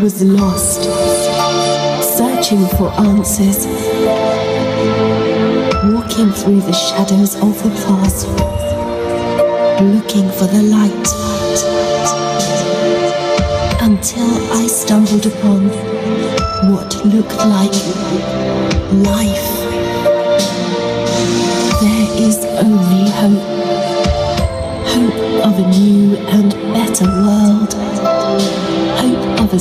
was lost, searching for answers, walking through the shadows of the past, looking for the light, until I stumbled upon what looked like life. There is only hope, hope of a new and better world, hope of a